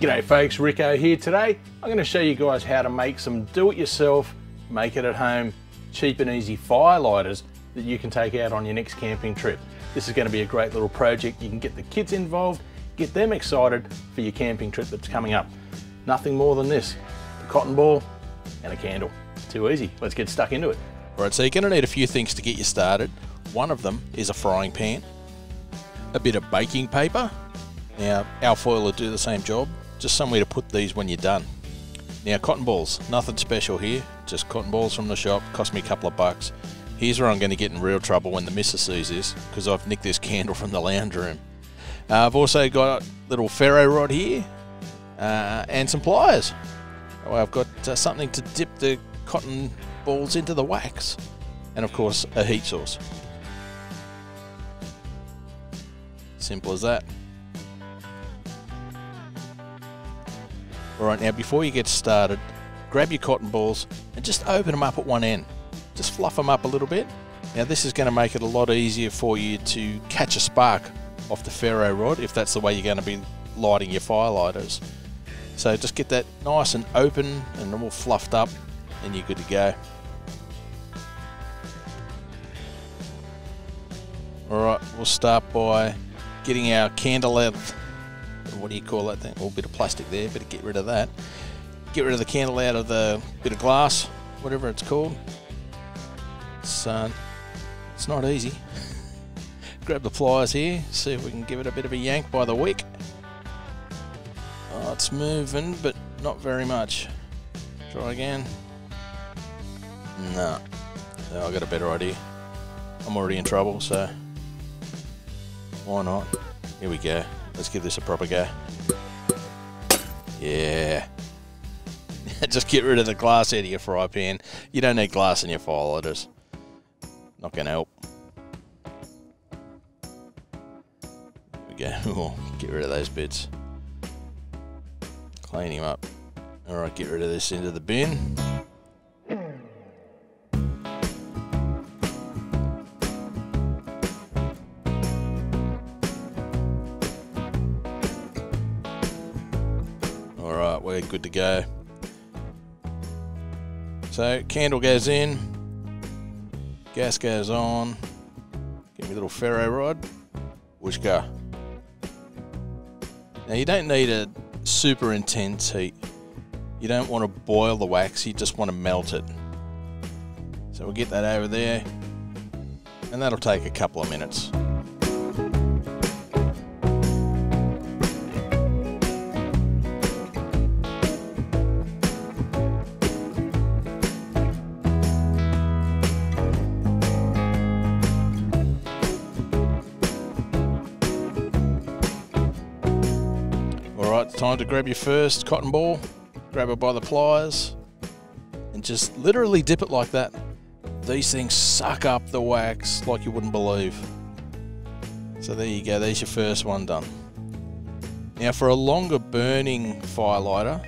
G'day folks, Ricko here today. I'm going to show you guys how to make some do-it-yourself, make it at home, cheap and easy fire lighters that you can take out on your next camping trip. This is going to be a great little project. You can get the kids involved, get them excited for your camping trip that's coming up. Nothing more than this, a cotton ball and a candle. Too easy. Let's get stuck into it. All right, so you're going to need a few things to get you started. One of them is a frying pan, a bit of baking paper. Now, alfoil will do the same job, just somewhere to put these when you're done. Now, cotton balls, nothing special here, just cotton balls from the shop, cost me a couple of bucks. Here's where I'm going to get in real trouble when the missus sees this, because I've nicked this candle from the lounge room. Uh, I've also got a little ferro rod here, uh, and some pliers. Oh, I've got uh, something to dip the cotton balls into the wax, and of course, a heat source. Simple as that. Alright, now before you get started, grab your cotton balls and just open them up at one end. Just fluff them up a little bit. Now this is going to make it a lot easier for you to catch a spark off the ferro rod if that's the way you're going to be lighting your firelighters. So just get that nice and open and all fluffed up and you're good to go. Alright, we'll start by getting our candle out what do you call that thing? A bit of plastic there, better get rid of that. Get rid of the candle out of the bit of glass, whatever it's called. It's, uh, it's not easy. Grab the pliers here, see if we can give it a bit of a yank by the wick. Oh, it's moving, but not very much. Try again. No. no I got a better idea. I'm already in trouble, so why not? Here we go. Let's give this a proper go. Yeah. Just get rid of the glass out of your fry pan. You don't need glass in your fire lighters. Not going to help. There we go. get rid of those bits. Clean him up. Alright, get rid of this into the bin. We're good to go. So candle goes in, gas goes on, give me a little ferro rod, whooshka. Now you don't need a super intense heat. You don't want to boil the wax, you just want to melt it. So we'll get that over there, and that'll take a couple of minutes. Time to grab your first cotton ball, grab it by the pliers, and just literally dip it like that. These things suck up the wax like you wouldn't believe. So there you go, there's your first one done. Now for a longer burning fire lighter,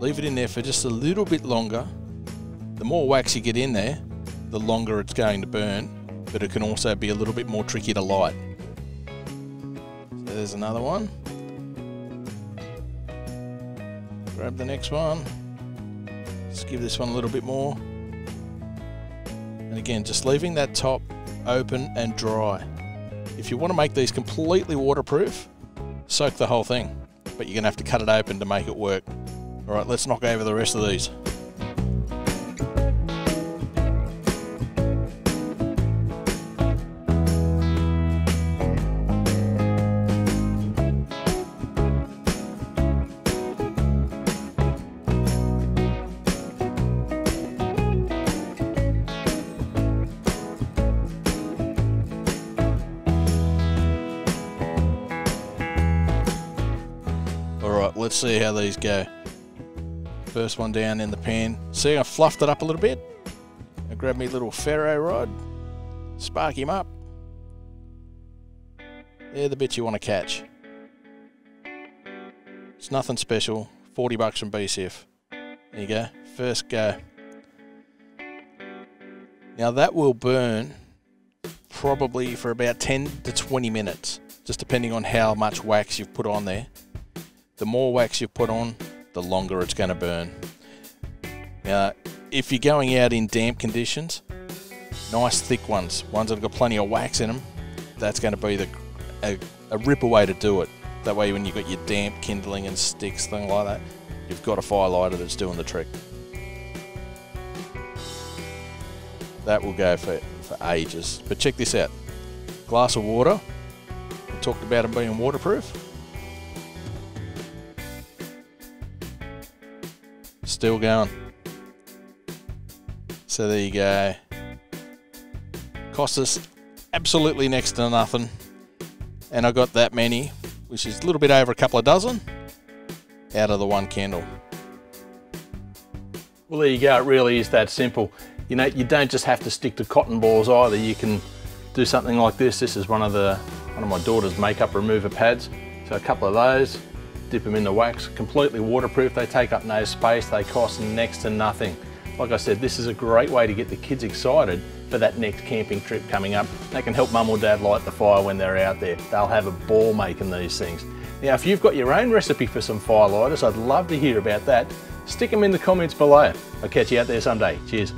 leave it in there for just a little bit longer. The more wax you get in there, the longer it's going to burn, but it can also be a little bit more tricky to light. So there's another one. Grab the next one. Let's give this one a little bit more. And again, just leaving that top open and dry. If you want to make these completely waterproof, soak the whole thing. But you're going to have to cut it open to make it work. All right, let's knock over the rest of these. Let's see how these go. First one down in the pan. See, I fluffed it up a little bit. I grab me little ferro rod, spark him up. They're the bits you want to catch. It's nothing special. 40 bucks from BCF. There you go. First go. Now that will burn probably for about 10 to 20 minutes, just depending on how much wax you've put on there. The more wax you put on, the longer it's going to burn. Now, if you're going out in damp conditions, nice thick ones, ones that have got plenty of wax in them, that's going to be the a, a ripper way to do it. That way, when you've got your damp kindling and sticks, thing like that, you've got a fire lighter that's doing the trick. That will go for, for ages. But check this out. Glass of water. We talked about them being waterproof. Still going. So there you go. Cost us absolutely next to nothing. And I got that many, which is a little bit over a couple of dozen, out of the one candle. Well, there you go. It really is that simple. You know, you don't just have to stick to cotton balls either. You can do something like this. This is one of the one of my daughter's makeup remover pads. So a couple of those, dip them in the wax, completely waterproof. They take up no space. They cost next to nothing. Like I said, this is a great way to get the kids excited for that next camping trip coming up. They can help mum or dad light the fire when they're out there. They'll have a ball making these things. Now, if you've got your own recipe for some fire lighters, I'd love to hear about that. Stick them in the comments below. I'll catch you out there someday. Cheers.